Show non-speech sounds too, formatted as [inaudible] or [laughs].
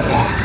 Rock. [laughs]